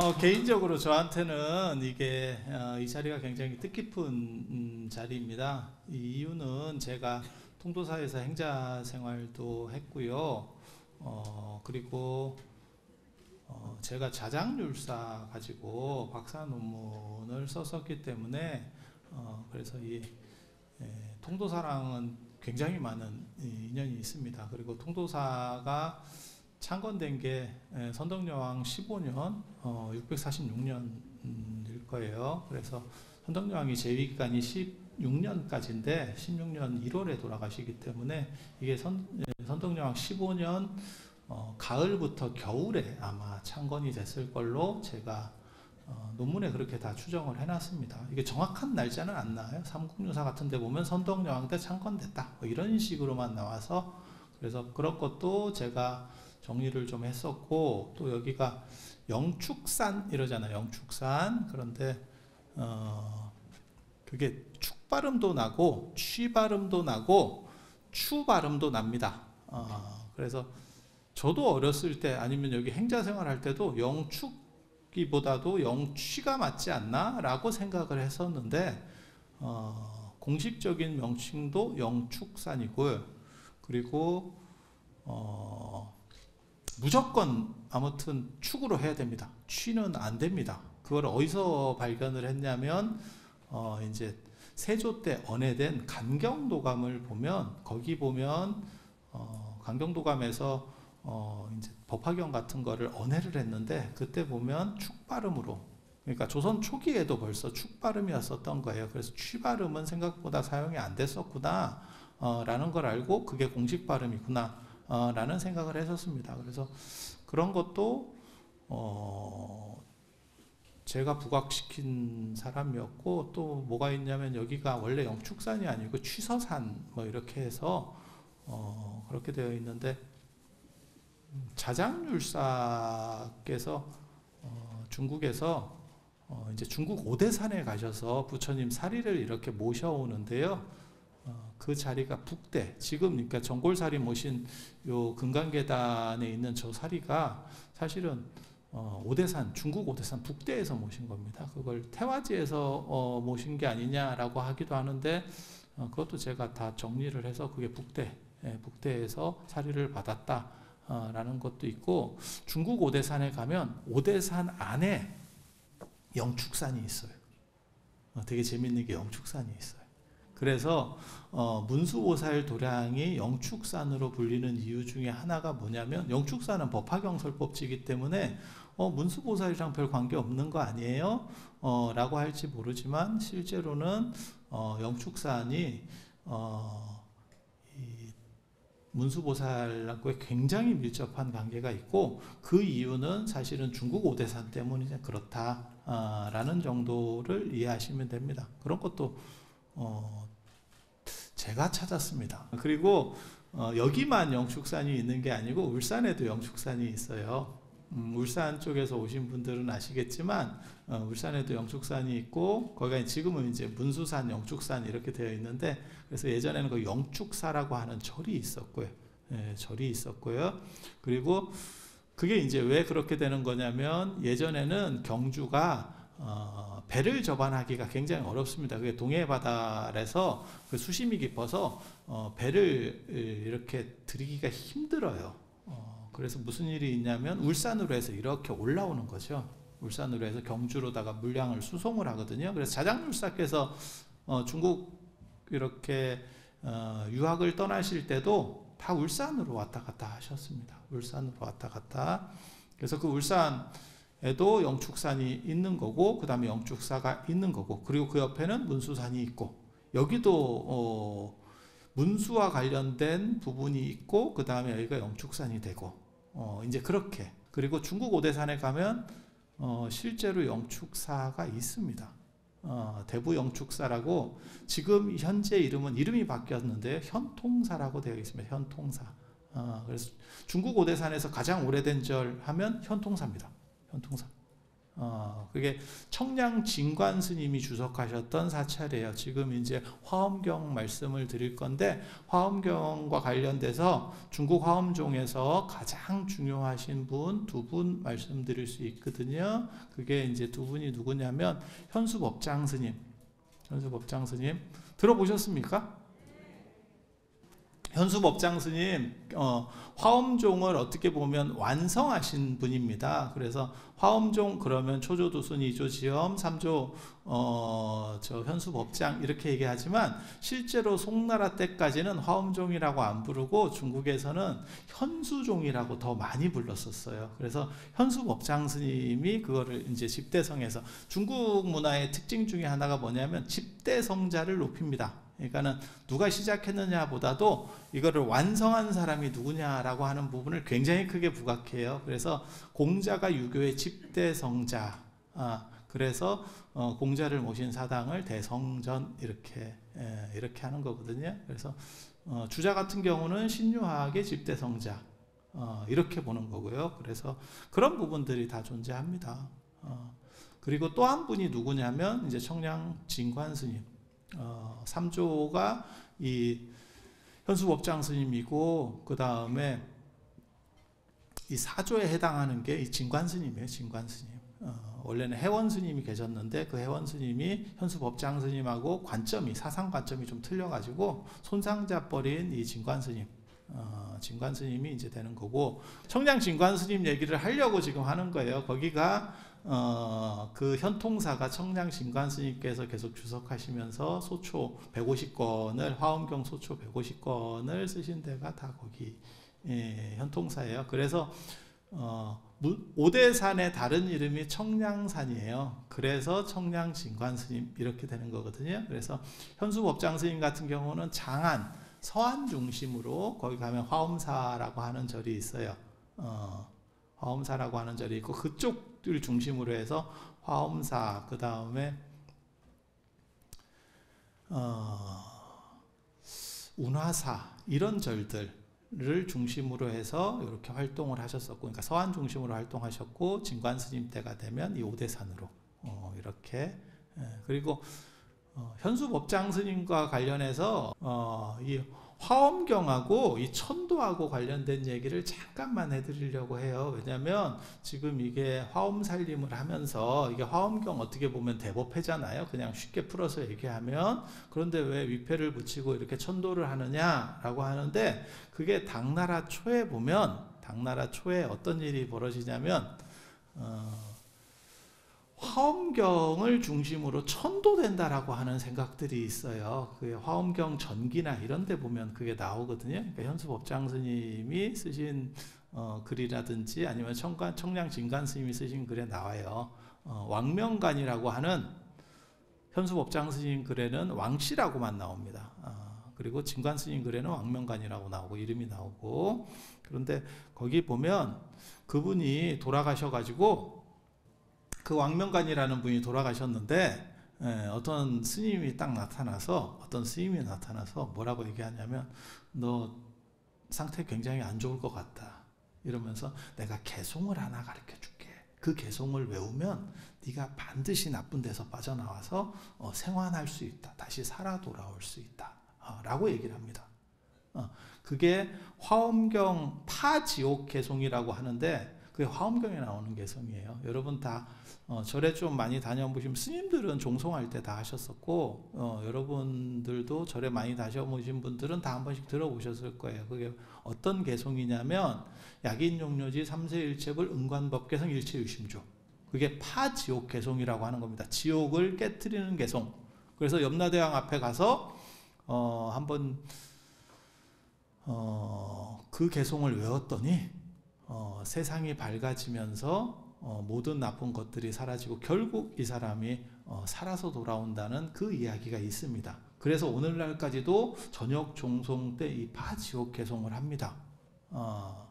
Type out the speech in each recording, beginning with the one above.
어, 개인적으로 저한테는 이게 어, 이 자리가 굉장히 뜻깊은 음, 자리입니다. 이 이유는 제가 통도사에서 행자 생활도 했고요. 어, 그리고 어, 제가 자장률사 가지고 박사 논문을 썼었기 때문에 어, 그래서 이 예, 통도사랑은 굉장히 많은 이 인연이 있습니다. 그리고 통도사가 창건된 게 예, 선덕여왕 15년 어, 646년일 거예요. 그래서 선덕여왕이 재위 기간이 16년까지인데 16년 1월에 돌아가시기 때문에 이게 선, 예, 선덕여왕 15년 어, 가을부터 겨울에 아마 창건이 됐을 걸로 제가 어, 논문에 그렇게 다 추정을 해놨습니다. 이게 정확한 날짜는 안 나와요. 삼국유사 같은 데 보면 선덕여왕 때 창건됐다. 뭐 이런 식으로만 나와서 그래서 그런 것도 제가 정리를 좀 했었고 또 여기가 영축산 이러잖아요. 영축산 그런데 어 그게 축 발음도 나고 취 발음도 나고 추 발음도 납니다. 어 그래서 저도 어렸을 때 아니면 여기 행자 생활할 때도 영축기보다도 영취가 맞지 않나라고 생각을 했었는데 어 공식적인 명칭도 영축산이고요. 그리고 어 무조건 아무튼 축으로 해야 됩니다. 취는 안 됩니다. 그걸 어디서 발견을 했냐면 어 이제 세조 때 언해된 간경도감을 보면 거기 보면 어 간경도감에서 어 이제 법화경 같은 거를 언해를 했는데 그때 보면 축 발음으로 그러니까 조선 초기에도 벌써 축 발음이었었던 거예요. 그래서 취 발음은 생각보다 사용이 안 됐었구나 어 라는 걸 알고 그게 공식 발음이구나 어, 라는 생각을 했었습니다. 그래서 그런 것도 어, 제가 부각시킨 사람이었고 또 뭐가 있냐면 여기가 원래 영축산이 아니고 취서산 뭐 이렇게 해서 어, 그렇게 되어 있는데 자장률사께서 어, 중국에서 어, 이제 중국 오대산에 가셔서 부처님 사리를 이렇게 모셔오는데요. 어, 그 자리가 북대 지금 그러니까 전골사리 모신 요 금강계단에 있는 저 사리가 사실은 어, 오대산 중국 오대산 북대에서 모신 겁니다. 그걸 태화지에서 어, 모신 게 아니냐라고 하기도 하는데 어, 그것도 제가 다 정리를 해서 그게 북대 예, 북대에서 사리를 받았다라는 것도 있고 중국 오대산에 가면 오대산 안에 영축산이 있어요. 어, 되게 재밌는 게 영축산이 있어요. 그래서 어, 문수보살 도량이 영축산으로 불리는 이유 중에 하나가 뭐냐면 영축산은 법화경설법지이기 때문에 어, 문수보살이랑 별 관계 없는 거 아니에요? 어, 라고 할지 모르지만 실제로는 어, 영축산이 어, 문수보살과 굉장히 밀접한 관계가 있고 그 이유는 사실은 중국 오대산 때문이 그렇다라는 정도를 이해하시면 됩니다. 그런 것도 어, 제가 찾았습니다. 그리고 어, 여기만 영축산이 있는 게 아니고 울산에도 영축산이 있어요. 음, 울산 쪽에서 오신 분들은 아시겠지만 어, 울산에도 영축산이 있고 거기가 지금은 이제 문수산, 영축산 이렇게 되어 있는데 그래서 예전에는 그 영축사라고 하는 절이 있었고요. 예, 절이 있었고요. 그리고 그게 이제 왜 그렇게 되는 거냐면 예전에는 경주가 어, 배를 접안하기가 굉장히 어렵습니다. 그게 동해 바다에서 그 수심이 깊어서 어, 배를 이렇게 들이기가 힘들어요. 어, 그래서 무슨 일이 있냐면 울산으로 해서 이렇게 올라오는 거죠. 울산으로 해서 경주로다가 물량을 수송을 하거든요. 그래서 자장률사께서 어, 중국 이렇게 어, 유학을 떠나실 때도 다 울산으로 왔다 갔다 하셨습니다. 울산으로 왔다 갔다. 그래서 그 울산 에도 영축산이 있는 거고 그 다음에 영축사가 있는 거고 그리고 그 옆에는 문수산이 있고 여기도 어 문수와 관련된 부분이 있고 그 다음에 여기가 영축산이 되고 어 이제 그렇게 그리고 중국 오대산에 가면 어 실제로 영축사가 있습니다. 어 대부 영축사라고 지금 현재 이름은 이름이 바뀌었는데 현통사라고 되어 있습니다. 현통사. 어 그래서 중국 오대산에서 가장 오래된 절 하면 현통사입니다. 현통사. 어, 그게 청량 진관 스님이 주석하셨던 사찰이에요. 지금 이제 화엄경 말씀을 드릴 건데 화엄경과 관련돼서 중국 화엄종에서 가장 중요하신 분 두분 말씀드릴 수 있거든요. 그게 이제 두 분이 누구냐면 현수법장 스님, 현수법장 스님 들어보셨습니까? 현수 법장 스님 어, 화엄종을 어떻게 보면 완성하신 분입니다. 그래서 화엄종 그러면 초조도순, 이조 지엄, 삼조 어, 저 현수 법장 이렇게 얘기하지만 실제로 송나라 때까지는 화엄종이라고 안 부르고 중국에서는 현수종이라고 더 많이 불렀었어요. 그래서 현수 법장 스님이 그거를 이제 집대성에서 중국 문화의 특징 중에 하나가 뭐냐면 집대성자를 높입니다. 그러니까는 누가 시작했느냐보다도 이거를 완성한 사람이 누구냐라고 하는 부분을 굉장히 크게 부각해요. 그래서 공자가 유교의 집대성자, 아, 그래서 어, 공자를 모신 사당을 대성전 이렇게 에, 이렇게 하는 거거든요. 그래서 어, 주자 같은 경우는 신유학의 집대성자 어, 이렇게 보는 거고요. 그래서 그런 부분들이 다 존재합니다. 어, 그리고 또 한 분이 누구냐면 이제 청량 진관 스님. 어, 3조가 이 현수법장 스님이고 그 다음에 이 4조에 해당하는 게 이 진관 스님이에요. 진관 스님. 어, 원래는 해원 스님이 계셨는데 그 해원 스님이 현수 법장 스님하고 관점이 사상 관점이 좀 틀려가지고 손상자 버린 이 진관 스님. 어, 진관 스님이 이제 되는 거고 청량 진관 스님 얘기를 하려고 지금 하는 거예요. 거기가 어, 그 현통사가 청량 진관 스님께서 계속 주석하시면서 소초 150권을 화엄경 소초 150권을 쓰신 데가 다 거기 예, 현통사예요. 그래서 어, 오대산의 다른 이름이 청량산이에요. 그래서 청량 진관 스님 이렇게 되는 거거든요. 그래서 현수법장 스님 같은 경우는 장안 서안 중심으로 거기 가면 화엄사라고 하는 절이 있어요. 어, 화엄사라고 하는 절이 있고 그쪽 을 중심으로 해서 화엄사 그 다음에 어, 운화사 이런 절들을 중심으로 해서 이렇게 활동을 하셨었고, 그러니까 서안 중심으로 활동하셨고 진관 스님 때가 되면 이 오대산으로 어, 이렇게 예, 그리고 어, 현수 법장 스님과 관련해서 어, 이 화엄경하고 이 천도하고 관련된 얘기를 잠깐만 해드리려고 해요. 왜냐하면 지금 이게 화엄 살림을 하면서 이게 화엄경 어떻게 보면 대법회잖아요. 그냥 쉽게 풀어서 얘기하면 그런데 왜 위패를 붙이고 이렇게 천도를 하느냐라고 하는데 그게 당나라 초에 보면 당나라 초에 어떤 일이 벌어지냐면 어, 화엄경을 중심으로 천도된다라고 하는 생각들이 있어요. 그 화엄경 전기나 이런 데 보면 그게 나오거든요. 그러니까 현수법장 스님이 쓰신 어, 글이라든지 아니면 청관, 청량 진관 스님이 쓰신 글에 나와요. 어, 왕명간이라고 하는 현수법장 스님 글에는 왕씨라고만 나옵니다. 어, 그리고 진관 스님 글에는 왕명간이라고 나오고 이름이 나오고 그런데 거기 보면 그분이 돌아가셔가지고 그 왕명간이라는 분이 돌아가셨는데 예, 어떤 스님이 딱 나타나서 어떤 스님이 나타나서 뭐라고 얘기하냐면 너 상태 굉장히 안 좋을 것 같다. 이러면서 내가 개송을 하나 가르쳐 줄게. 그 개송을 외우면 네가 반드시 나쁜 데서 빠져나와서 어, 생환할 수 있다. 다시 살아 돌아올 수 있다. 어, 라고 얘기를 합니다. 어, 그게 화엄경 파지옥 개송이라고 하는데 그게 화엄경에 나오는 개성이에요. 여러분 다 어, 절에 좀 많이 다녀보시면 스님들은 종송할 때 다 하셨었고 어, 여러분들도 절에 많이 다녀보신 분들은 다 한 번씩 들어보셨을 거예요. 그게 어떤 개송이냐면 약인용료지 삼세일체불 은관법 개성 일체유심조 그게 파지옥 개송이라고 하는 겁니다. 지옥을 깨뜨리는 개송. 그래서 염라대왕 앞에 가서 어, 한번 어, 그 개송을 외웠더니 어, 세상이 밝아지면서 어, 모든 나쁜 것들이 사라지고 결국 이 사람이 어, 살아서 돌아온다는 그 이야기가 있습니다. 그래서 오늘날까지도 저녁 종송 때 이 파지옥 개송을 합니다. 어,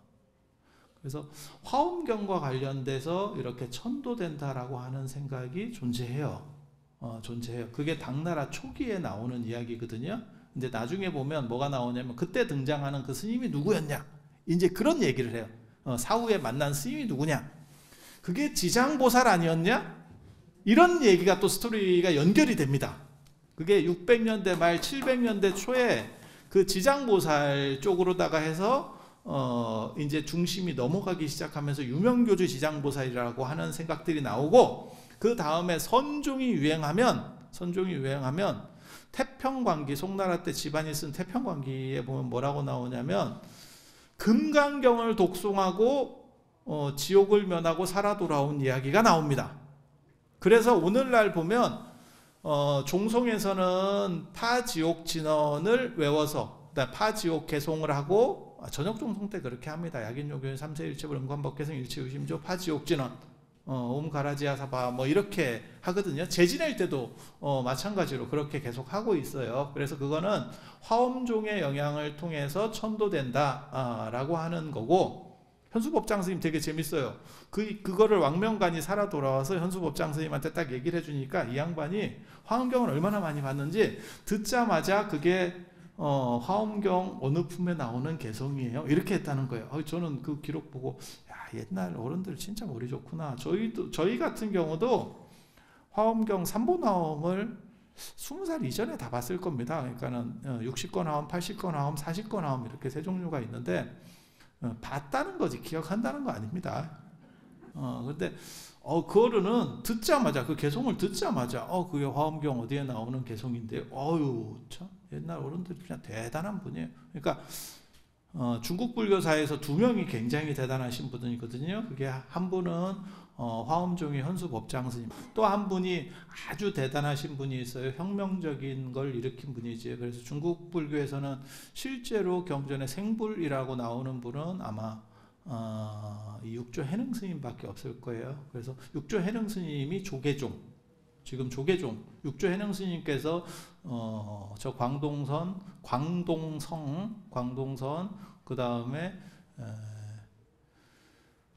그래서 화엄경과 관련돼서 이렇게 천도된다라고 하는 생각이 존재해요. 어, 존재해요. 그게 당나라 초기에 나오는 이야기거든요. 근데 나중에 보면 뭐가 나오냐면 그때 등장하는 그 스님이 누구였냐? 이제 그런 얘기를 해요. 어, 사후에 만난 스님이 누구냐? 그게 지장보살 아니었냐? 이런 얘기가 또 스토리가 연결이 됩니다. 그게 600년대 말 700년대 초에 그 지장보살 쪽으로다가 해서 어 이제 중심이 넘어가기 시작하면서 유명교주 지장보살이라고 하는 생각들이 나오고 그 다음에 선종이 유행하면 선종이 유행하면 태평광기 송나라 때 집안이 쓴 태평광기에 보면 뭐라고 나오냐면 금강경을 독송하고 어, 지옥을 면하고 살아 돌아온 이야기가 나옵니다. 그래서 오늘날 보면 어, 종송에서는 파지옥 진언을 외워서 파지옥 개송을 하고 아, 저녁 종송 때 그렇게 합니다. 약인요교인 3세 일체 불 음관법개성 일체 유심조 파지옥 진언 어, 옴가라지아사바 뭐 이렇게 하거든요. 재지낼 때도 어, 마찬가지로 그렇게 계속 하고 있어요. 그래서 그거는 화엄종의 영향을 통해서 천도된다라고 아, 하는 거고 현수법장 스님 되게 재밌어요. 그 그거를 왕명간이 살아 돌아와서 현수법장 스님한테 딱 얘기를 해주니까 이 양반이 화엄경을 얼마나 많이 봤는지 듣자마자 그게 어, 화엄경 어느 품에 나오는 개성이에요. 이렇게 했다는 거예요. 어, 저는 그 기록 보고 옛날 어른들 진짜 머리 좋구나. 저희도 저희 같은 경우도 화엄경 삼보나옴을 20살 이전에 다 봤을 겁니다. 그러니까는 60권 나옴, 80권 나옴, 40권 나옴 이렇게 세 종류가 있는데 어, 봤다는 거지 기억한다는 거 아닙니다. 어 근데 어 그거는 듣자마자 그 개송을 듣자마자 어 그게 화엄경 어디에 나오는 개송인데 어유 참 옛날 어른들 그냥 대단한 분이에요. 그러니까 어, 중국 불교사에서 두 명이 굉장히 대단하신 분이거든요. 그게 한 분은 어, 화엄종의 현수 법장 스님, 또 한 분이 아주 대단하신 분이 있어요. 혁명적인 걸 일으킨 분이지. 그래서 중국 불교에서는 실제로 경전에 생불이라고 나오는 분은 아마 어, 이 육조 해능 스님밖에 없을 거예요. 그래서 육조 해능 스님이 조계종, 지금 조계종, 육조 해능 스님께서 어, 저 광동선, 광동성, 광동선 그 다음에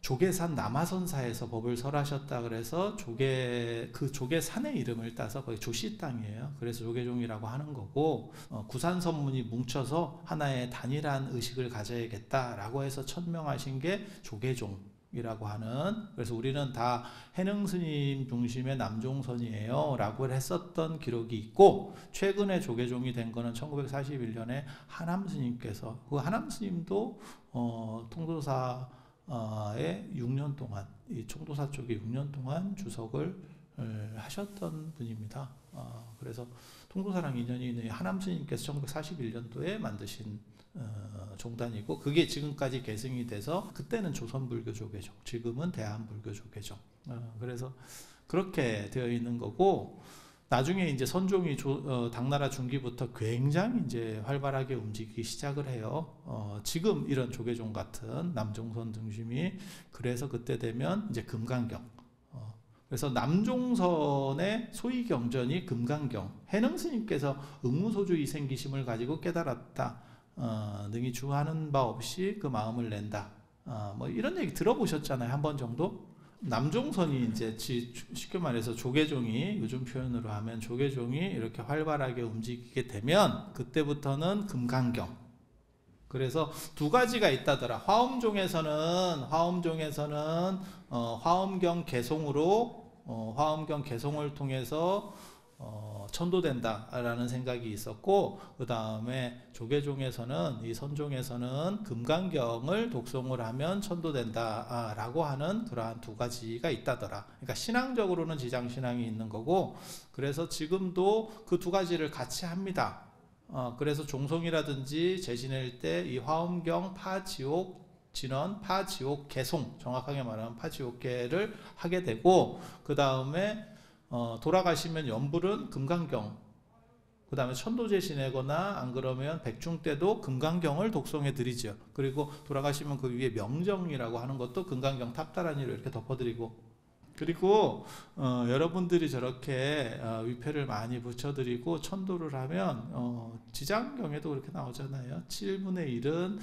조계산 남아선사에서 법을 설하셨다 그래서 조계 그 조계산의 이름을 따서 거의 조씨 땅이에요. 그래서 조계종이라고 하는 거고 어, 구산 선문이 뭉쳐서 하나의 단일한 의식을 가져야겠다라고 해서 천명하신 게 조계종. 이라고 하는 그래서 우리는 다 해능 스님 중심의 남종선이에요 라고 했었던 기록이 있고 최근에 조계종이 된 거는 1941년에 하남 스님께서 그 하남 스님도 어, 통도사에 6년 동안 이 총도사 쪽에 6년 동안 주석을 하셨던 분입니다. 어, 그래서 통도사랑 인연이 있는 하남 스님께서 1941년도에 만드신 어, 종단이고 그게 지금까지 계승이 돼서 그때는 조선불교조계종 지금은 대한불교조계종 어, 그래서 그렇게 되어 있는 거고 나중에 이제 선종이 조, 어, 당나라 중기부터 굉장히 이제 활발하게 움직이기 시작을 해요. 어, 지금 이런 조계종 같은 남종선 등심이 그래서 그때 되면 이제 금강경. 어, 그래서 남종선의 소위 경전이 금강경. 해능 스님께서 응무소주 이생기심을 가지고 깨달았다. 어, 능히 주하는 바 없이 그 마음을 낸다. 어, 뭐 이런 얘기 들어보셨잖아요. 한 번 정도? 남종선이 이제 쉽게 말해서 조계종이 요즘 표현으로 하면 조계종이 이렇게 활발하게 움직이게 되면 그때부터는 금강경. 그래서 두 가지가 있다더라. 화엄종에서는 화엄종에서는 어, 화엄경 개송으로 어, 화엄경 개송을 통해서 어, 천도된다라는 생각이 있었고 그 다음에 조계종에서는 이 선종에서는 금강경을 독송을 하면 천도된다라고 하는 그러한 두 가지가 있다더라. 그러니까 신앙적으로는 지장신앙이 있는 거고 그래서 지금도 그 두 가지를 같이 합니다. 어, 그래서 종송이라든지 재지낼 때 이 화엄경 파지옥 진원 파 지옥 개송 정확하게 말하면 파 지옥계를 하게 되고 그 다음에 어, 돌아가시면 연불은 금강경 그 다음에 천도제 지내거나 안 그러면 백중 때도 금강경을 독송해 드리죠. 그리고 돌아가시면 그 위에 명정이라고 하는 것도 금강경 탑다란이로 이렇게 덮어드리고 그리고 어, 여러분들이 저렇게 어, 위패를 많이 붙여드리고 천도를 하면 어, 지장경에도 그렇게 나오잖아요. 7분의 1은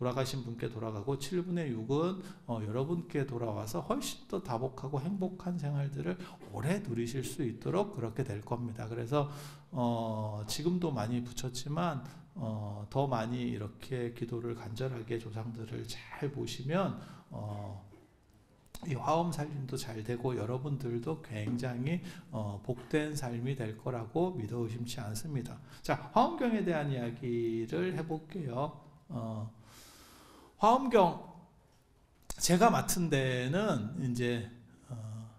돌아가신 분께 돌아가고 7분의 6은 어, 여러분께 돌아와서 훨씬 더 다복하고 행복한 생활들을 오래 누리실 수 있도록 그렇게 될 겁니다. 그래서 어, 지금도 많이 붙였지만 어, 더 많이 이렇게 기도를 간절하게 조상들을 잘 보시면 어, 이 화엄 살림도 잘 되고 여러분들도 굉장히 어, 복된 삶이 될 거라고 믿어 의심치 않습니다. 자, 화엄경에 대한 이야기를 해볼게요. 어, 화엄경 제가 맡은 데는 이제 어,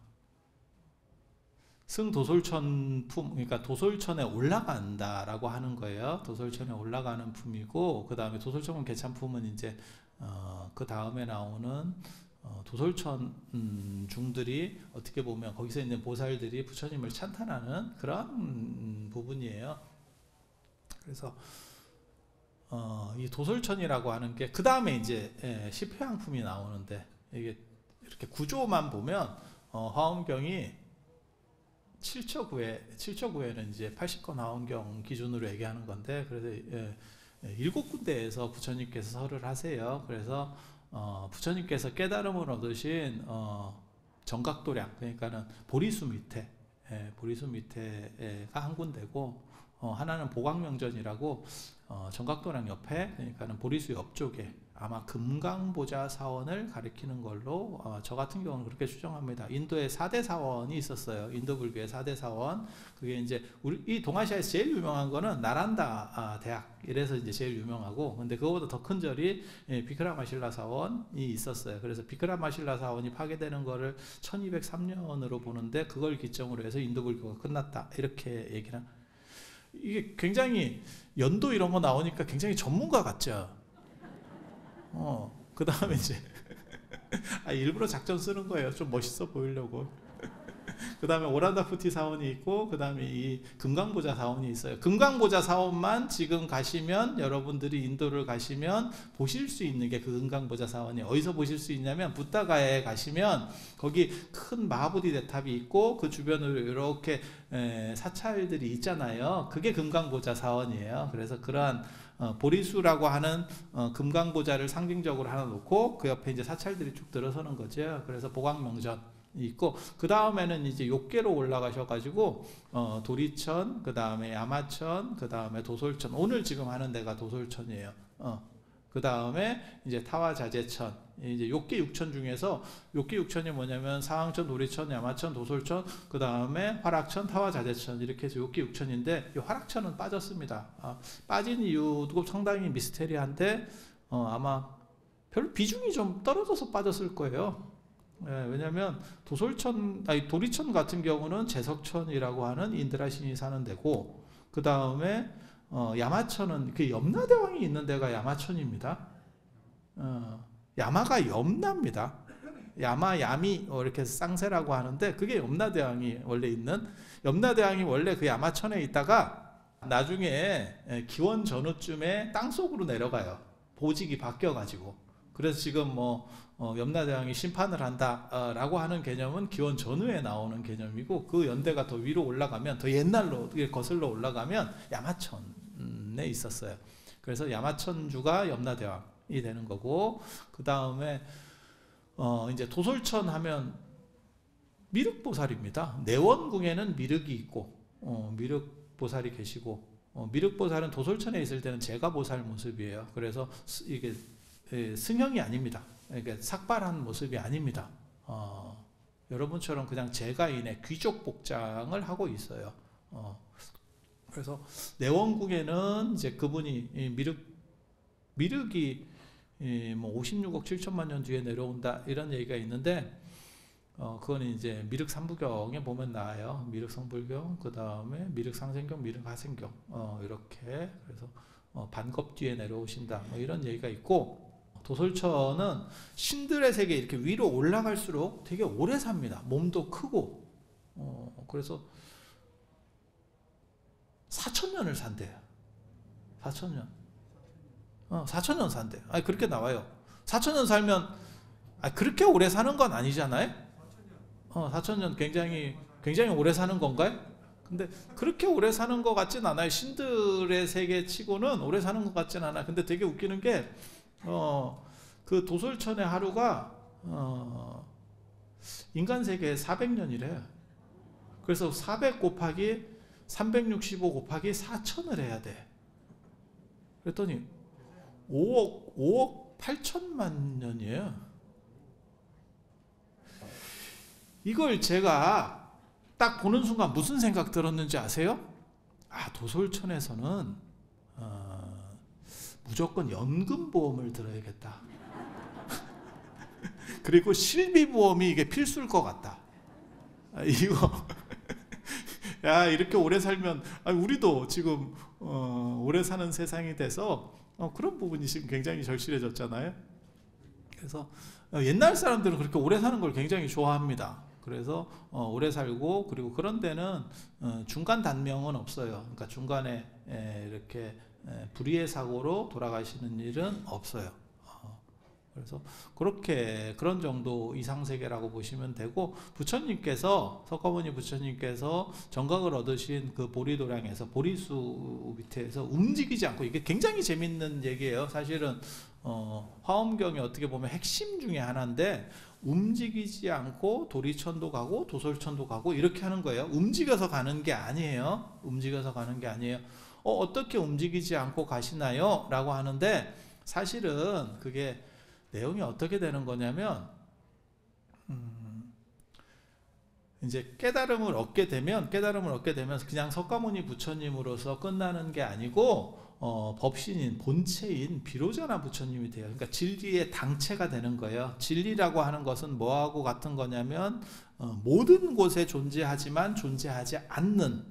승도솔천 품, 그러니까 도솔천에 올라간다라고 하는 거예요. 도솔천에 올라가는 품이고, 그 다음에 도솔천 개찬품은 이제 어, 그 다음에 나오는 어, 도솔천 음, 중들이 어떻게 보면 거기서 있는 보살들이 부처님을 찬탄하는 그런 음, 부분이에요. 그래서 어, 이 도솔천이라고 하는 게 그 다음에 이제 예, 십회양품이 나오는데 이게 이렇게 구조만 보면 어, 화엄경이 7초 9회, 7초 9회는 이제 80권 화엄경 기준으로 얘기하는 건데 그래서 예, 예, 일곱 군데에서 부처님께서 설을 하세요. 그래서 어, 부처님께서 깨달음을 얻으신 어, 정각도량 그러니까는 보리수 밑에 예, 보리수 밑에가 한 군데고 어, 하나는 보광명전이라고 어, 정각도량 옆에 그러니까는 보리수 옆쪽에 아마 금강보자 사원을 가리키는 걸로 어, 저 같은 경우는 그렇게 추정합니다. 인도에 4대 사원이 있었어요. 인도 불교의 4대 사원. 그게 이제 우리 이 동아시아에서 제일 유명한 거는 나란다 아, 대학 이래서 이제 제일 유명하고 근데 그거보다 더 큰 절이 예, 비크라마실라 사원이 있었어요. 그래서 비크라마실라 사원이 파괴되는 거를 1203년으로 보는데 그걸 기점으로 해서 인도 불교가 끝났다. 이렇게 얘기는 이게 굉장히 연도 이런 거 나오니까 굉장히 전문가 같죠. 어, 그 다음에 이제, 아, 일부러 작전 쓰는 거예요. 좀 멋있어 보이려고. 그 다음에 오란다푸티 사원이 있고, 그 다음에 이 금강보자 사원이 있어요. 금강보자 사원만 지금 가시면, 여러분들이 인도를 가시면 보실 수 있는 게 그 금강보자 사원이 어디서 보실 수 있냐면, 부다가에 가시면, 거기 큰 마하보디 대탑이 있고, 그 주변으로 이렇게 사찰들이 있잖아요. 그게 금강보자 사원이에요. 그래서 그러한 어, 보리수라고 하는 어, 금강보자를 상징적으로 하나 놓고 그 옆에 이제 사찰들이 쭉 들어서는 거죠. 그래서 보광명전 있고 그 다음에는 이제 욕계로 올라가셔가지고 어, 도리천, 그 다음에 야마천, 그 다음에 도솔천. 오늘 지금 하는 데가 도솔천이에요. 어. 그 다음에 이제 타와자재천, 이제 욕계 육천 중에서 욕계 육천이 뭐냐면 상황천, 도리천, 야마천, 도솔천, 그 다음에 화락천, 타와자재천 이렇게 해서 욕계 육천인데 이 화락천은 빠졌습니다. 아, 빠진 이유도 상당히 미스테리한데 어, 아마 별 비중이 좀 떨어져서 빠졌을 거예요. 예, 왜냐하면 도솔천, 아니 도리천 같은 경우는 제석천이라고 하는 인드라 신이 사는 데고 그 다음에 어, 야마천은 그 염라대왕이 있는 데가 야마천입니다. 어, 야마가 염라입니다. 야마, 야미 어, 이렇게 쌍세라고 하는데 그게 염라대왕이 원래 있는 염라대왕이 원래 그 야마천에 있다가 나중에 기원 전후쯤에 땅 속으로 내려가요. 보직이 바뀌어가지고 그래서 지금 뭐 어, 염라대왕이 심판을 한다라고 하는 개념은 기원 전후에 나오는 개념이고 그 연대가 더 위로 올라가면 더 옛날로 거슬러 올라가면 야마천에 있었어요. 그래서 야마천주가 염라대왕이 되는 거고 그 다음에 어 이제 도솔천 하면 미륵보살입니다. 내원궁에는 미륵이 있고 어 미륵보살이 계시고 어 미륵보살은 도솔천에 있을 때는 제가보살 모습이에요. 그래서 이게 승형이 아닙니다. 그러니까 삭발한 모습이 아닙니다. 어, 여러분처럼 그냥 제가인의 귀족 복장을 하고 있어요. 어, 그래서 내원국에는 이제 그분이 미륵 미륵이 뭐 56억 7천만 년 뒤에 내려온다 이런 얘기가 있는데 어 그건 이제 미륵 삼부경에 보면 나와요. 미륵 성불경 그 다음에 미륵 상생경, 미륵 하생경 어 이렇게 그래서 어 반겁 뒤에 내려오신다 뭐 이런 얘기가 있고 도솔천은 신들의 세계 이렇게 위로 올라갈수록 되게 오래 삽니다. 몸도 크고. 어, 그래서 4천년을 산대요. 4천년. 어, 4천년 산대요. 아니, 그렇게 나와요. 4천년 살면, 아 그렇게 오래 사는 건 아니잖아요? 어, 4천년 굉장히, 굉장히 오래 사는 건가요? 근데 그렇게 오래 사는 것 같진 않아요. 신들의 세계 치고는 오래 사는 것 같진 않아요. 근데 되게 웃기는 게, 어, 그 도솔천의 하루가 어, 인간 세계에 400년이래. 그래서 400 곱하기 365 곱하기 4천을 해야 돼. 그랬더니 5억 5억 8천만 년이에요. 이걸 제가 딱 보는 순간 무슨 생각 들었는지 아세요? 아 도솔천에서는 어, 무조건 연금보험을 들어야겠다. 그리고 실비보험이 이게 필수일 것 같다. 아, 이거 야 이렇게 오래 살면 아, 우리도 지금 어, 오래 사는 세상이 돼서 어, 그런 부분이 지금 굉장히 절실해졌잖아요. 그래서 어, 옛날 사람들은 그렇게 오래 사는 걸 굉장히 좋아합니다. 그래서 어, 오래 살고 그리고 그런 데는 어, 중간 단명은 없어요. 그러니까 중간에 에, 이렇게 에, 불의의 사고로 돌아가시는 일은 없어요. 그래서 그렇게 그런 정도 이상 세계라고 보시면 되고 부처님께서 석가모니 부처님께서 정각을 얻으신 그 보리도량에서 보리수 밑에서 움직이지 않고 이게 굉장히 재밌는 얘기예요. 사실은 어, 화엄경이 어떻게 보면 핵심 중에 하나인데 움직이지 않고 도리천도 가고 도솔천도 가고 이렇게 하는 거예요. 움직여서 가는 게 아니에요. 움직여서 가는 게 아니에요. 어, 어떻게 움직이지 않고 가시나요? 라고 하는데 사실은 그게 내용이 어떻게 되는 거냐면 음, 이제 깨달음을 얻게 되면 깨달음을 얻게 되면 그냥 석가모니 부처님으로서 끝나는 게 아니고 어, 법신인 본체인 비로자나 부처님이 돼요. 그러니까 진리의 당체가 되는 거예요. 진리라고 하는 것은 뭐하고 같은 거냐면 어, 모든 곳에 존재하지만 존재하지 않는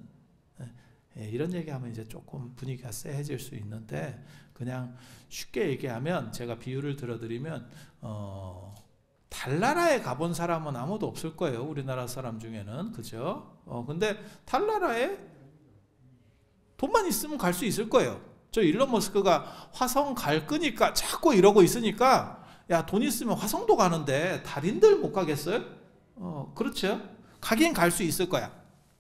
예, 이런 얘기하면 이제 조금 분위기가 쎄해질 수 있는데 그냥 쉽게 얘기하면 제가 비유를 들어드리면 어, 달나라에 가본 사람은 아무도 없을 거예요. 우리나라 사람 중에는 그죠? 어, 근데 달나라에 돈만 있으면 갈 수 있을 거예요. 저 일론 머스크가 화성 갈 거니까 자꾸 이러고 있으니까 야 돈 있으면 화성도 가는데 달인들 못 가겠어요? 어, 그렇죠? 가긴 갈 수 있을 거야.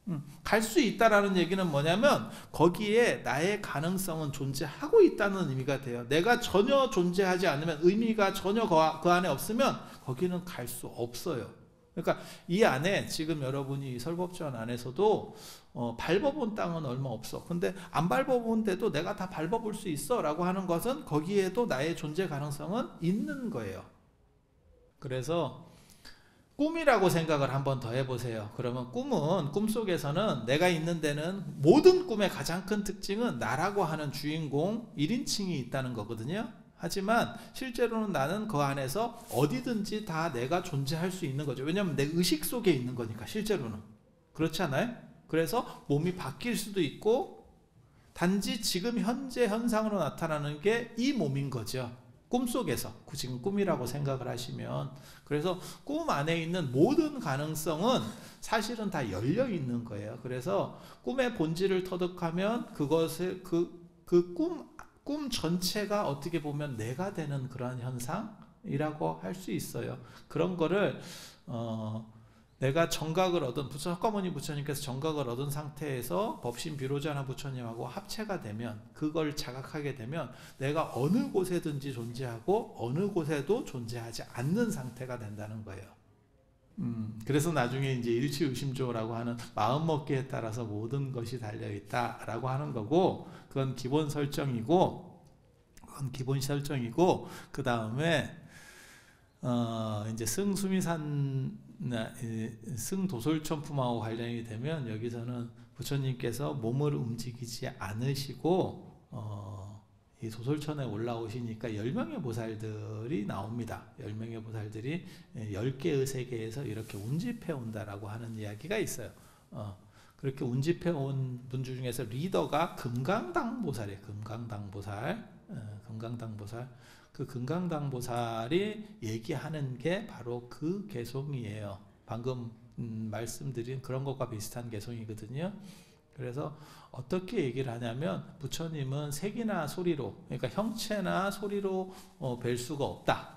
음, 갈수 있다라는 얘기는 뭐냐면 거기에 나의 가능성은 존재하고 있다는 의미가 돼요. 내가 전혀 존재하지 않으면 의미가 전혀 그 안에 없으면 거기는 갈 수 없어요. 그러니까 이 안에 지금 여러분이 설법전 안에서도 어, 밟아본 땅은 얼마 없어. 근데 안 밟아본 데도 내가 다 밟아볼 수 있어 라고 하는 것은 거기에도 나의 존재 가능성은 있는 거예요. 그래서 꿈이라고 생각을 한번 더 해보세요. 그러면 꿈은 꿈속에서는 내가 있는 데는 모든 꿈의 가장 큰 특징은 나라고 하는 주인공 1인칭이 있다는 거거든요. 하지만 실제로는 나는 그 안에서 어디든지 다 내가 존재할 수 있는 거죠. 왜냐하면 내 의식 속에 있는 거니까 실제로는. 그렇지 않아요? 그래서 몸이 바뀔 수도 있고 단지 지금 현재 현상으로 나타나는 게 이 몸인 거죠. 꿈속에서 지금 꿈이라고 생각을 하시면 그래서 꿈 안에 있는 모든 가능성은 사실은 다 열려 있는 거예요. 그래서 꿈의 본질을 터득하면 그것을 그그 꿈꿈 전체가 어떻게 보면 내가 되는 그런 현상이라고 할 수 있어요. 그런 거를 어 내가 정각을 얻은 부처 석가모니 부처님께서 정각을 얻은 상태에서 법신 비로자나 부처님하고 합체가 되면 그걸 자각하게 되면 내가 어느 곳에든지 존재하고 어느 곳에도 존재하지 않는 상태가 된다는 거예요. 음, 그래서 나중에 이제 일치의심조라고 하는 마음먹기에 따라서 모든 것이 달려있다라고 하는 거고 그건 기본 설정이고 그건 기본 설정이고 그 다음에 어, 이제 승수미산 승도솔천 품하고 관련이 되면 여기서는 부처님께서 몸을 움직이지 않으시고 어, 이 도솔천에 올라오시니까 10명의 보살들이 나옵니다. 10명의 보살들이 10개의 세계에서 이렇게 운집해 온다라고 하는 이야기가 있어요. 어, 그렇게 운집해 온 분들 중에서 리더가 금강당 보살이에요. 금강당 보살. 어, 금강당 보살. 그 금강당보살이 얘기하는 게 바로 그 개송이에요. 방금 음, 말씀드린 그런 것과 비슷한 개송이거든요. 그래서 어떻게 얘기를 하냐면 부처님은 색이나 소리로 그러니까 형체나 소리로 어, 뵐 수가 없다.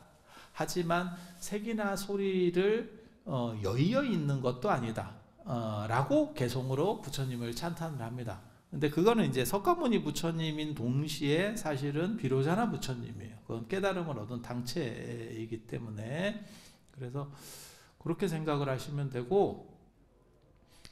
하지만 색이나 소리를 어, 여의어 있는 것도 아니다. 어, 라고 개송으로 부처님을 찬탄을 합니다. 근데 그거는 이제 석가모니 부처님인 동시에 사실은 비로자나 부처님이에요. 그건 깨달음을 얻은 당체이기 때문에 그래서 그렇게 생각을 하시면 되고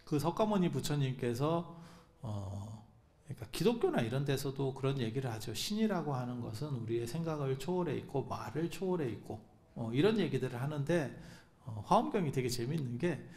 그 석가모니 부처님께서 어 그러니까 기독교나 이런 데서도 그런 얘기를 하죠. 신이라고 하는 것은 우리의 생각을 초월해 있고 말을 초월해 있고 어 이런 얘기들을 하는데 어, 화엄경이 되게 재밌는 게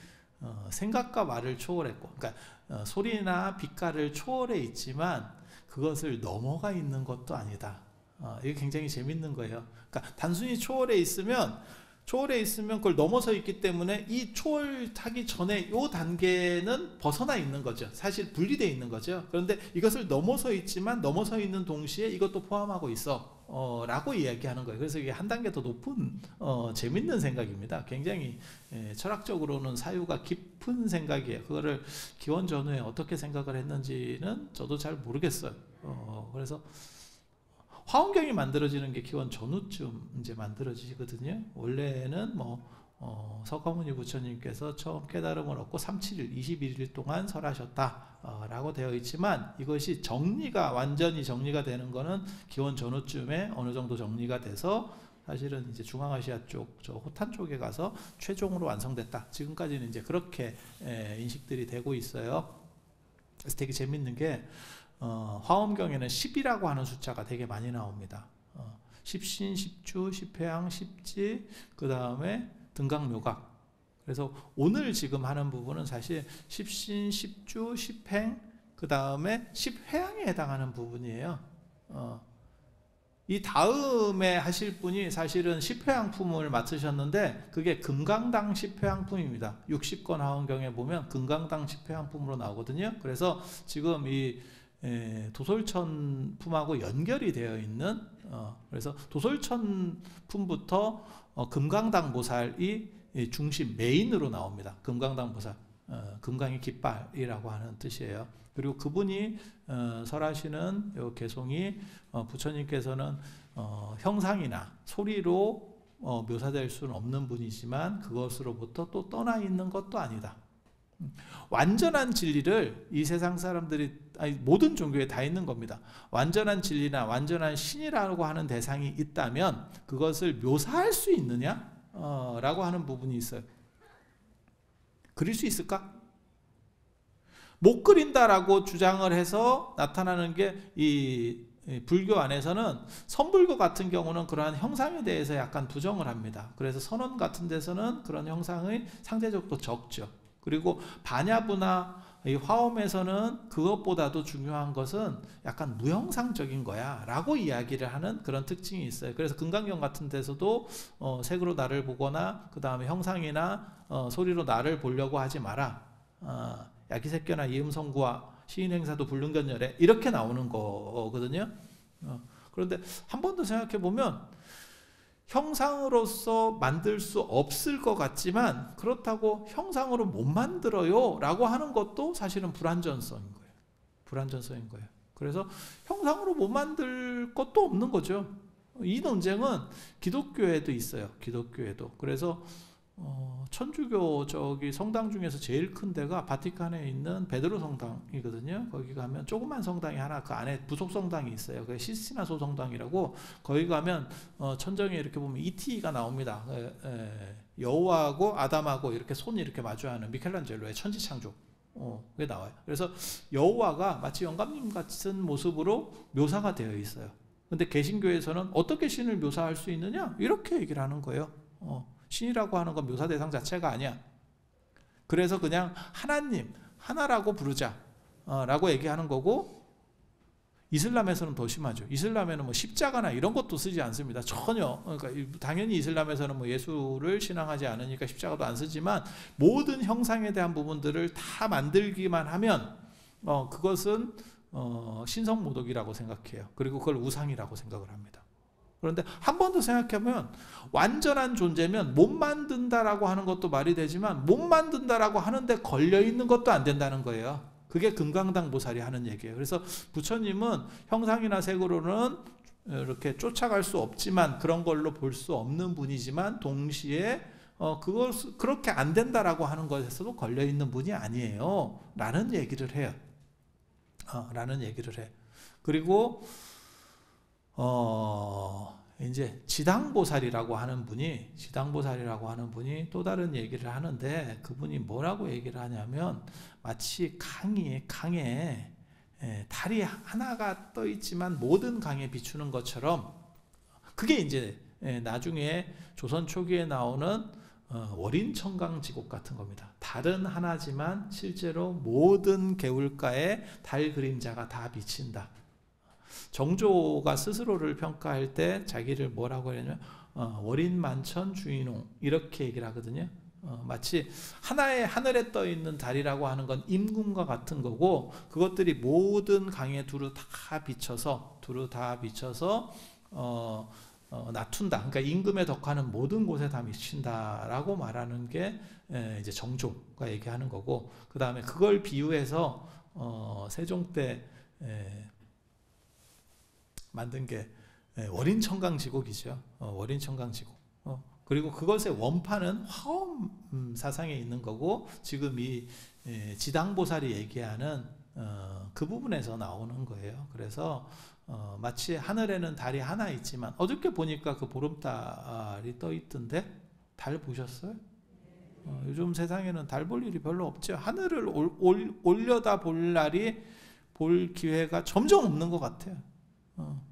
어, 생각과 말을 초월했고, 그러니까 어, 소리나 빛깔을 초월해 있지만 그것을 넘어가 있는 것도 아니다. 어, 이게 굉장히 재밌는 거예요. 그러니까 단순히 초월해 있으면 초월해 있으면 그걸 넘어서 있기 때문에 이 초월하기 전에 이 단계는 벗어나 있는 거죠. 사실 분리되어 있는 거죠. 그런데 이것을 넘어서 있지만 넘어서 있는 동시에 이것도 포함하고 있어. 어, 라고 이야기하는 거예요. 그래서 이게 한 단계 더 높은 어, 재밌는 생각입니다. 굉장히 예, 철학적으로는 사유가 깊은 생각이에요. 그거를 기원 전후에 어떻게 생각을 했는지는 저도 잘 모르겠어요. 어, 그래서 화엄경이 만들어지는 게 기원 전후쯤 이제 만들어지거든요. 원래는 뭐 어, 석가모니 부처님께서 처음 깨달음을 얻고 37일, 21일 동안 설하셨다라고 어, 되어 있지만 이것이 정리가 완전히 정리가 되는 거는 기원 전후쯤에 어느 정도 정리가 돼서 사실은 이제 중앙아시아 쪽, 저 호탄 쪽에 가서 최종으로 완성됐다. 지금까지는 이제 그렇게 에, 인식들이 되고 있어요. 그래서 되게 재밌는 게 어, 화엄경에는 10이라고 하는 숫자가 되게 많이 나옵니다. 어, 10신, 10주, 10회양, 10지, 그 다음에 등강묘각. 그래서 오늘 지금 하는 부분은 사실 10신, 10주, 10행, 그 다음에 10회양에 해당하는 부분이에요. 어, 이 다음에 하실 분이 사실은 10회양품을 맡으셨는데 그게 금강당 10회양품입니다. 60권 하원경에 보면 금강당 10회양품으로 나오거든요. 그래서 지금 이 예, 도솔천 품하고 연결이 되어 있는 어, 그래서 도솔천 품부터 어, 금강당 보살이 중심 메인으로 나옵니다. 금강당 보살 어, 금강의 깃발이라고 하는 뜻이에요. 그리고 그분이 어, 설하시는 요 개송이 어, 부처님께서는 어, 형상이나 소리로 묘사될 수는 없는 분이지만 그것으로부터 또 떠나 있는 것도 아니다. 완전한 진리를 이 세상 사람들이 아니, 모든 종교에 다 있는 겁니다. 완전한 진리나 완전한 신이라고 하는 대상이 있다면 그것을 묘사할 수 있느냐? 어, 라고 하는 부분이 있어요. 그릴 수 있을까? 못 그린다라고 주장을 해서 나타나는 게이 불교 안에서는 선불교 같은 경우는 그러한 형상에 대해서 약간 부정을 합니다. 그래서 선언 같은 데서는 그런 형상이 상대적으로 적죠. 그리고 반야부나 이 화엄에서는 그것보다도 중요한 것은 약간 무형상적인 거야 라고 이야기를 하는 그런 특징이 있어요. 그래서 금강경 같은 데서도 어, 색으로 나를 보거나 그 다음에 형상이나 어, 소리로 나를 보려고 하지 마라. 어, 야기색교나 이음성구와 시인행사도 불능견열에 이렇게 나오는 거거든요. 어, 그런데 한 번 더 생각해 보면 형상으로서 만들 수 없을 것 같지만 그렇다고 형상으로 못 만들어요 라고 하는 것도 사실은 불완전성인 거예요. 불완전성인 거예요. 그래서 형상으로 못 만들 것도 없는 거죠. 이 논쟁은 기독교에도 있어요. 기독교에도. 그래서 어, 천주교 저기 성당 중에서 제일 큰 데가 바티칸에 있는 베드로 성당이거든요. 거기 가면 조그만 성당이 하나 그 안에 부속 성당이 있어요. 그 시스티나 소성당이라고 거기 가면 어, 천정에 이렇게 보면 이티가 나옵니다. 에, 에, 여호와하고 아담하고 이렇게 손이 이렇게 마주하는 미켈란젤로의 천지창조. 어, 그게 나와요. 그래서 여호와가 마치 영감님 같은 모습으로 묘사가 되어 있어요. 근데 개신교에서는 어떻게 신을 묘사할 수 있느냐? 이렇게 얘기를 하는 거예요. 어. 신이라고 하는 건 묘사 대상 자체가 아니야. 그래서 그냥 하나님, 하나라고 부르자. 어, 라고 얘기하는 거고, 이슬람에서는 더 심하죠. 이슬람에는 뭐 십자가나 이런 것도 쓰지 않습니다. 전혀. 그러니까 당연히 이슬람에서는 뭐 예수를 신앙하지 않으니까 십자가도 안 쓰지만 모든 형상에 대한 부분들을 다 만들기만 하면 어, 그것은 어, 신성 모독이라고 생각해요. 그리고 그걸 우상이라고 생각을 합니다. 그런데 한 번 더 생각해보면 완전한 존재면 못 만든다라고 하는 것도 말이 되지만 못 만든다라고 하는데 걸려 있는 것도 안 된다는 거예요. 그게 금강당 보살이 하는 얘기예요. 그래서 부처님은 형상이나 색으로는 이렇게 쫓아갈 수 없지만 그런 걸로 볼 수 없는 분이지만 동시에 어 그걸 그렇게 안 된다라고 하는 것에서도 걸려 있는 분이 아니에요.라는 얘기를 해요. 어, 라는 얘기를 해. 그리고 어, 이제 지당보살이라고 하는 분이 지당보살이라고 하는 분이 또 다른 얘기를 하는데 그분이 뭐라고 얘기를 하냐면 마치 강이 강에 예, 달이 하나가 떠 있지만 모든 강에 비추는 것처럼 그게 이제 예, 나중에 조선 초기에 나오는 어, 월인 청강 지곡 같은 겁니다. 달은 하나지만 실제로 모든 개울가에 달 그림자가 다 비친다. 정조가 스스로를 평가할 때 자기를 뭐라고 하냐면 어, 월인 만천 주인홍 이렇게 얘기를 하거든요. 어, 마치 하나의 하늘에 떠 있는 달이라고 하는 건 임금과 같은 거고 그것들이 모든 강에 두루 다 비쳐서 두루 다 비쳐서 어, 어, 낮춘다. 그러니까 임금의 덕화는 모든 곳에 다 미친다라고 말하는 게 에, 이제 정조가 얘기하는 거고 그 다음에 그걸 비유해서 어, 세종 때 에, 만든 게 에, 월인 청강지곡이죠. 어, 월인 청강지곡. 어, 그리고 그것의 원판은 화엄 음, 사상에 있는 거고 지금 이 에, 지당보살이 얘기하는 어, 그 부분에서 나오는 거예요. 그래서 어, 마치 하늘에는 달이 하나 있지만 어저께 보니까 그 보름달이 떠 있던데 달 보셨어요? 어, 요즘 세상에는 달 볼 일이 별로 없죠. 하늘을 올, 올, 올려다 볼 날이 볼 기회가 점점 없는 것 같아요. 어,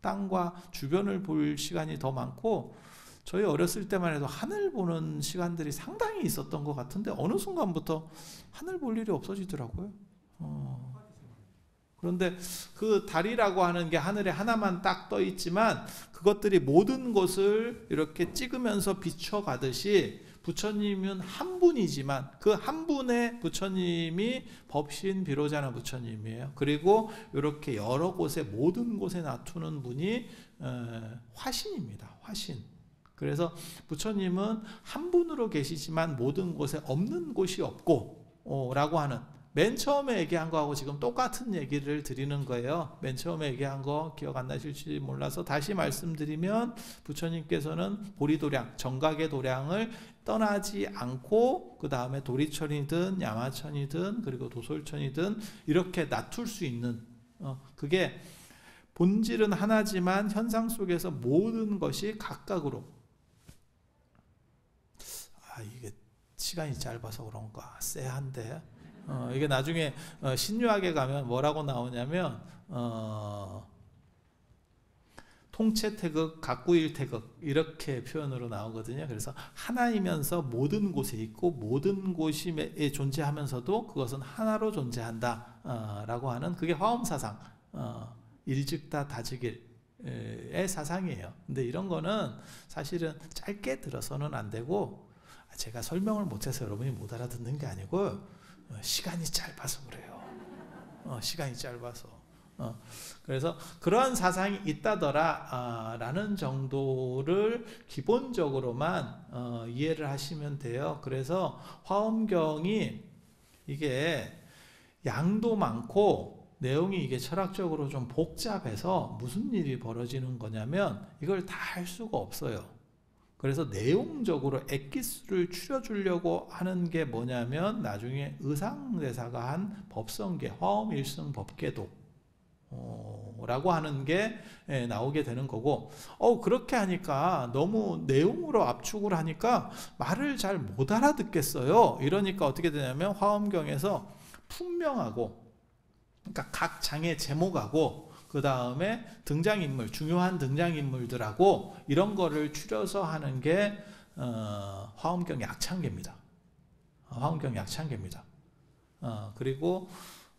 땅과 주변을 볼 시간이 더 많고 저희 어렸을 때만 해도 하늘 보는 시간들이 상당히 있었던 것 같은데 어느 순간부터 하늘 볼 일이 없어지더라고요. 어. 그런데 그 달이라고 하는 게 하늘에 하나만 딱 떠 있지만 그것들이 모든 곳을 이렇게 찍으면서 비춰가듯이 부처님은 한 분이지만 그 한 분의 부처님이 법신 비로자나 부처님이에요. 그리고 이렇게 여러 곳에 모든 곳에 나투는 분이 어, 화신입니다. 화신. 그래서 부처님은 한 분으로 계시지만 모든 곳에 없는 곳이 없고 어, 라고 하는 맨 처음에 얘기한 거하고 지금 똑같은 얘기를 드리는 거예요. 맨 처음에 얘기한 거 기억 안 나실지 몰라서 다시 말씀드리면 부처님께서는 보리도량, 정각의 도량을 떠나지 않고 그 다음에 도리천이든 야마천이든 그리고 도솔천이든 이렇게 낮출 수 있는 어, 그게 본질은 하나지만 현상 속에서 모든 것이 각각으로. 아 이게 시간이 짧아서 그런가 쎄한데 어, 이게 나중에 어, 신유학에 가면 뭐라고 나오냐면 어, 통체 태극, 각구일 태극 이렇게 표현으로 나오거든요. 그래서 하나이면서 모든 곳에 있고 모든 곳에 존재하면서도 그것은 하나로 존재한다라고 어, 하는 그게 화엄 사상 어, 일즉다 다즉일의 사상이에요. 근데 이런 거는 사실은 짧게 들어서는 안 되고 제가 설명을 못해서 여러분이 못 알아듣는 게 아니고 어, 시간이 짧아서 그래요. 어, 시간이 짧아서. 어, 그래서 그러한 사상이 있다더라 라는 아, 정도를 기본적으로만 어, 이해를 하시면 돼요. 그래서 화엄경이 이게 양도 많고 내용이 이게 철학적으로 좀 복잡해서 무슨 일이 벌어지는 거냐면 이걸 다 할 수가 없어요. 그래서 내용적으로 엑기스를 추려주려고 하는 게 뭐냐면 나중에 의상대사가 한 법성계, 화엄일승 법계도 어, 라고 하는 게 예, 나오게 되는 거고 어 그렇게 하니까 너무 내용으로 압축을 하니까 말을 잘 못 알아듣겠어요. 이러니까 어떻게 되냐면 화엄경에서 분명하고 그러니까 각 장의 제목하고 그 다음에 등장인물, 중요한 등장인물들하고 이런 거를 추려서 하는 게 어, 화엄경 약창계입니다. 화엄경 약창계입니다. 어, 그리고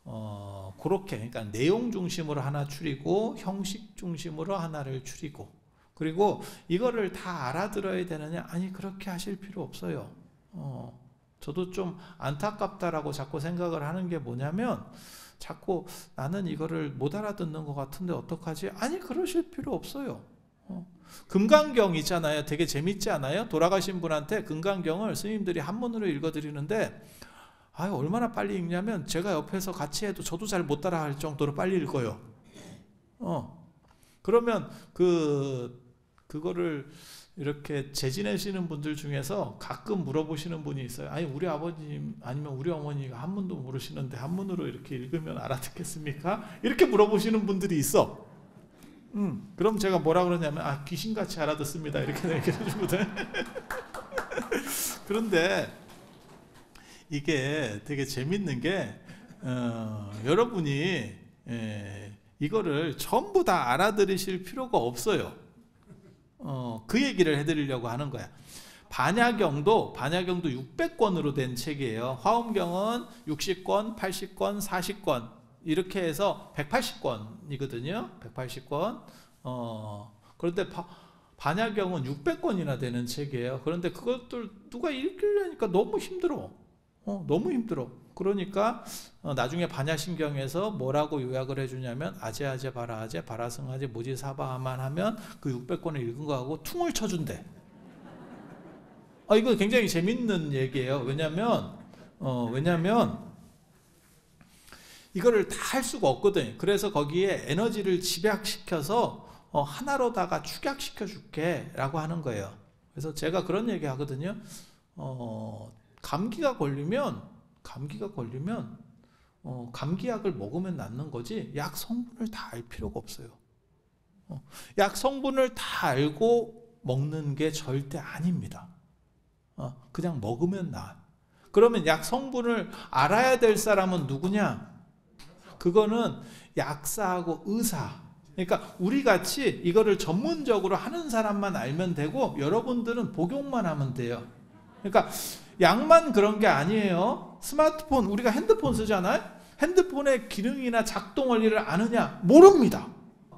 어, 그렇게 그러니까 내용 중심으로 하나 추리고 형식 중심으로 하나를 추리고 그리고 이거를 다 알아들어야 되느냐? 아니 그렇게 하실 필요 없어요. 어, 저도 좀 안타깝다라고 자꾸 생각을 하는 게 뭐냐면 자꾸 나는 이거를 못 알아듣는 것 같은데 어떡하지? 아니 그러실 필요 없어요. 어. 금강경 있잖아요. 되게 재밌지 않아요? 돌아가신 분한테 금강경을 스님들이 한문으로 읽어드리는데 아 얼마나 빨리 읽냐면 제가 옆에서 같이 해도 저도 잘 못 따라할 정도로 빨리 읽어요. 어. 그러면 그 그거를 이렇게 재 지내시는 분들 중에서 가끔 물어보시는 분이 있어요. 아니 우리 아버님 아니면 우리 어머니가 한문도 모르시는데 한문으로 이렇게 읽으면 알아듣겠습니까? 이렇게 물어보시는 분들이 있어. 음, 그럼 제가 뭐라 그러냐면 아 귀신같이 알아듣습니다 이렇게 얘기해 주거든. 그런데 이게 되게 재밌는 게 어, 여러분이 예, 이거를 전부 다 알아들으실 필요가 없어요. 어, 그 얘기를 해드리려고 하는 거야. 반야경도 반야경도 600권으로 된 책이에요. 화엄경은 60권, 80권, 40권 이렇게 해서 180권이거든요. 180권. 어, 그런데 바, 반야경은 600권이나 되는 책이에요. 그런데 그것들 누가 읽으려니까 너무 힘들어. 어, 너무 힘들어. 그러니까 어, 나중에 반야신경에서 뭐라고 요약을 해주냐면 아제아제 바라아제 바라승아제 모지사바만 하면 그 600권을 읽은 거하고 퉁을 쳐준대. 아, 이거 굉장히 재밌는 얘기예요. 왜냐면 어, 왜냐면 이거를 다 할 수가 없거든. 그래서 거기에 에너지를 집약시켜서 어, 하나로다가 축약시켜 줄게라고 하는 거예요. 그래서 제가 그런 얘기 하거든요. 어, 감기가 걸리면 감기가 걸리면 어, 감기약을 먹으면 낫는 거지 약 성분을 다 알 필요가 없어요. 어, 약 성분을 다 알고 먹는 게 절대 아닙니다. 어, 그냥 먹으면 나. 그러면 약 성분을 알아야 될 사람은 누구냐? 그거는 약사하고 의사. 그러니까 우리 같이 이거를 전문적으로 하는 사람만 알면 되고 여러분들은 복용만 하면 돼요. 그러니까 약만 그런 게 아니에요. 스마트폰 우리가 핸드폰 쓰잖아요. 핸드폰의 기능이나 작동 원리를 아느냐? 모릅니다.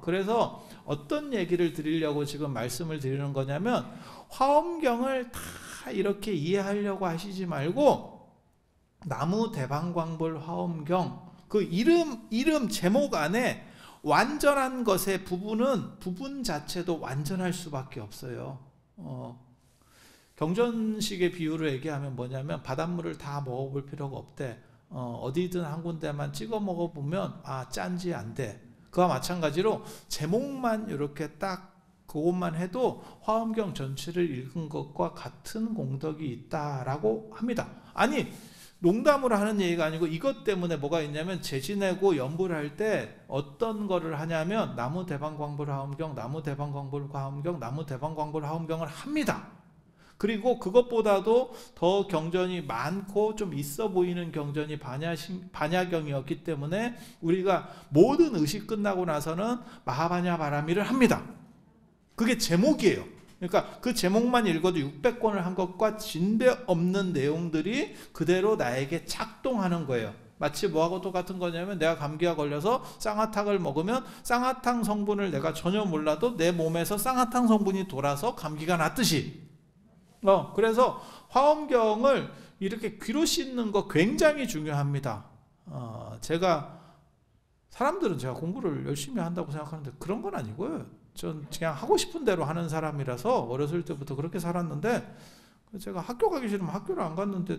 그래서 어떤 얘기를 드리려고 지금 말씀을 드리는 거냐면 화엄경을 다 이렇게 이해하려고 하시지 말고 나무 대방광불 화엄경 그 이름 이름 제목 안에 완전한 것의 부분은 부분 자체도 완전할 수밖에 없어요. 어, 경전식의 비유를 얘기하면 뭐냐면 바닷물을 다 먹어볼 필요가 없대. 어, 디든한 군데만 찍어 먹어보면 아 짠지 안 돼. 그와 마찬가지로 제목만 이렇게 딱 그것만 해도 화엄경 전체를 읽은 것과 같은 공덕이 있다라고 합니다. 아니 농담으로 하는 얘기가 아니고 이것 때문에 뭐가 있냐면 재지내고 연부를 할때 어떤 거를 하냐면 나무 대방광불 화엄경, 나무 대방광불 화엄경, 나무 대방광불 화엄경을 합니다. 그리고 그것보다도 더 경전이 많고 좀 있어 보이는 경전이 반야신, 반야경이었기 때문에 우리가 모든 의식 끝나고 나서는 마하바냐 바라미를 합니다. 그게 제목이에요. 그러니까 그 제목만 읽어도 600권을 한 것과 진배 없는 내용들이 그대로 나에게 작동하는 거예요. 마치 뭐하고 똑같은 거냐면 내가 감기가 걸려서 쌍화탕을 먹으면 쌍화탕 성분을 내가 전혀 몰라도 내 몸에서 쌍화탕 성분이 돌아서 감기가 낫듯이 어, 그래서 화엄경을 이렇게 귀로 씻는 거 굉장히 중요합니다. 어, 제가 사람들은 제가 공부를 열심히 한다고 생각하는데 그런 건 아니고요. 전 그냥 하고 싶은 대로 하는 사람이라서 어렸을 때부터 그렇게 살았는데 제가 학교 가기 싫으면 학교를 안 갔는데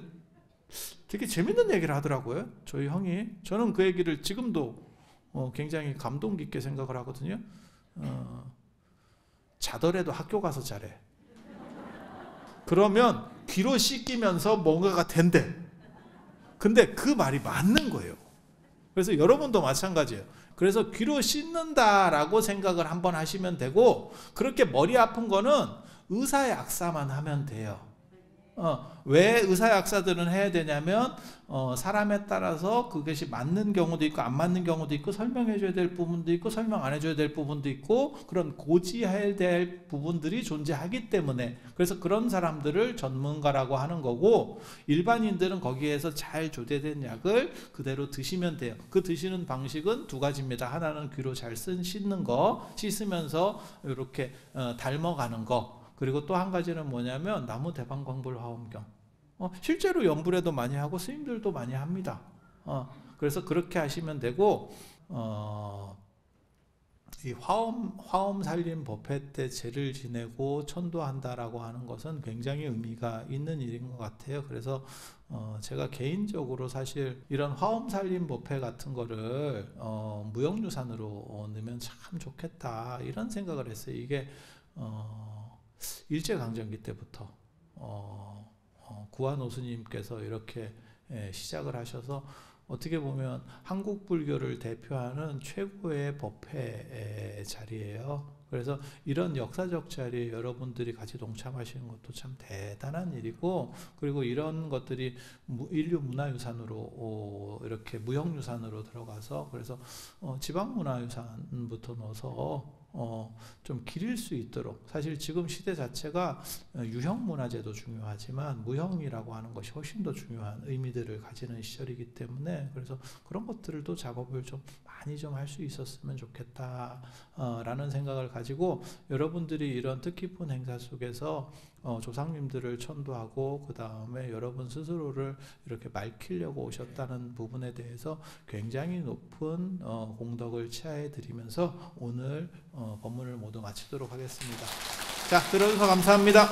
되게 재밌는 얘기를 하더라고요. 저희 형이 저는 그 얘기를 지금도 어, 굉장히 감동 깊게 생각을 하거든요. 어, 자더라도 학교 가서 잘해. 그러면 귀로 씻기면서 뭔가가 된대. 근데 그 말이 맞는 거예요. 그래서 여러분도 마찬가지예요. 그래서 귀로 씻는다라고 생각을 한번 하시면 되고 그렇게 머리 아픈 거는 의사 약사만 하면 돼요. 어, 왜 의사 약사들은 해야 되냐면 어, 사람에 따라서 그것이 맞는 경우도 있고 안 맞는 경우도 있고 설명해 줘야 될 부분도 있고 설명 안 해줘야 될 부분도 있고 그런 고지해야 될 부분들이 존재하기 때문에 그래서 그런 사람들을 전문가라고 하는 거고 일반인들은 거기에서 잘 조제된 약을 그대로 드시면 돼요. 그 드시는 방식은 두 가지입니다. 하나는 귀로 잘 쓴 씻는 거 씻으면서 이렇게 어, 닮아가는 거 그리고 또 한 가지는 뭐냐면 나무 대방광불 화엄경. 어, 실제로 연불에도 많이 하고 스님들도 많이 합니다. 어, 그래서 그렇게 하시면 되고 어, 이 화엄 화엄 살림 법회 때 제를 지내고 천도한다라고 하는 것은 굉장히 의미가 있는 일인 것 같아요. 그래서 어, 제가 개인적으로 사실 이런 화엄 살림 법회 같은 거를 어, 무형유산으로 어, 넣으면 참 좋겠다 이런 생각을 했어요. 이게 어, 일제강점기 때부터 어, 어, 구한오 스님께서 이렇게 예, 시작을 하셔서 어떻게 보면 한국 불교를 대표하는 최고의 법회 자리예요. 그래서 이런 역사적 자리에 여러분들이 같이 동참하시는 것도 참 대단한 일이고 그리고 이런 것들이 인류 문화유산으로 이렇게 무형유산으로 들어가서 그래서 어, 지방문화유산부터 넣어서 어, 좀 기릴 수 있도록. 사실 지금 시대 자체가 어, 유형 문화제도 중요하지만 무형이라고 하는 것이 훨씬 더 중요한 의미들을 가지는 시절이기 때문에 그래서 그런 것들도 작업을 좀 많이 좀 할 수 있었으면 좋겠다 라는 생각을 가지고 여러분들이 이런 뜻깊은 행사 속에서 어, 조상님들을 천도하고 그 다음에 여러분 스스로를 이렇게 밝히려고 오셨다는 부분에 대해서 굉장히 높은 어, 공덕을 치하해 드리면서 오늘 어, 법문을 모두 마치도록 하겠습니다. 자, 들어주셔서 감사합니다.